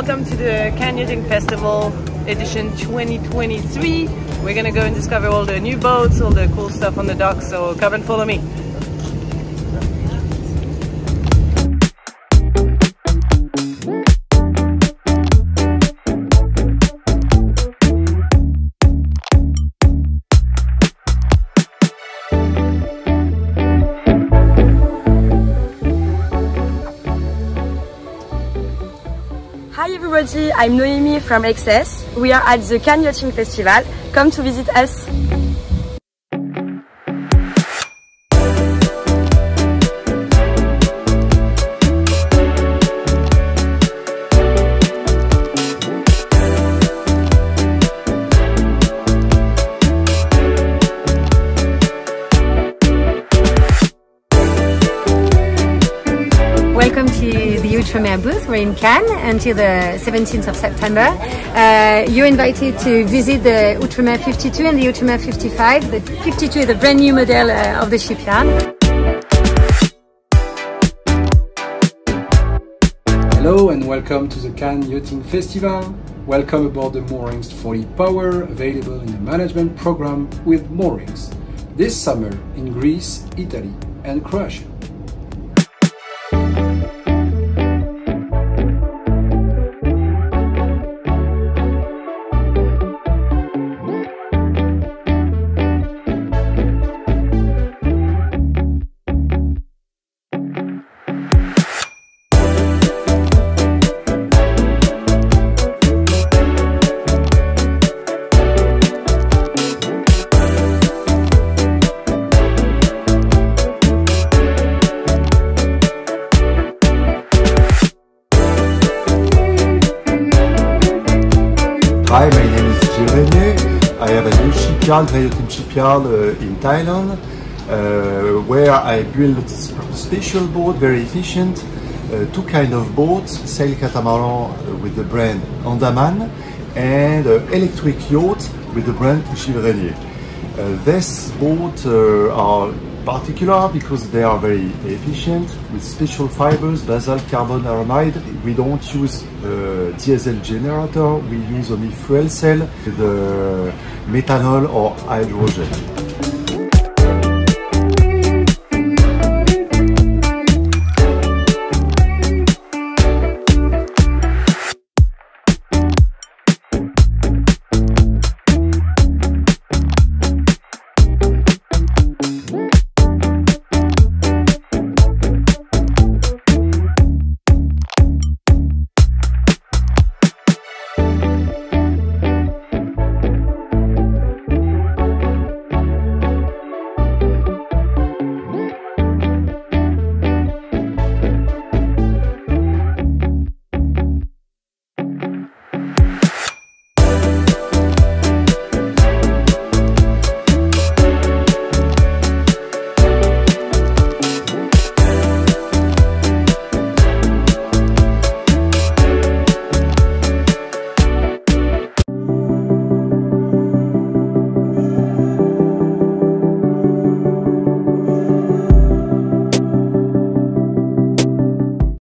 welcome to the Cannes Yachting Festival edition 2023. We're gonna go and discover all the new boats, all the cool stuff on the docks, so come and follow me. Everybody, I'm Noemi from Excess. We are at the Cannes Yachting Festival. Come to visit us. Outremer booth. We're in Cannes until the 17th of September. Uh, you're invited to visit the Outremer 52 and the Outremer 55. The 52 is the brand new model uh, of the shipyard. Hello and welcome to the Cannes Yachting Festival. Welcome aboard the Moorings 40 Power, available in the management program with Moorings. This summer in Greece, Italy and Croatia. Hi, my name is René. I have a new shipyard, Greyhound Shipyard uh, in Thailand, uh, where I build special boat, very efficient. Uh, two kind of boats, sail catamaran uh, with the brand Andaman and uh, electric yacht with the brand René. Uh, these boats uh, are particular because they are very efficient with special fibers, basalt carbon aramide. We don't use diesel generator, we use only fuel cell uh, methanol or hydrogen.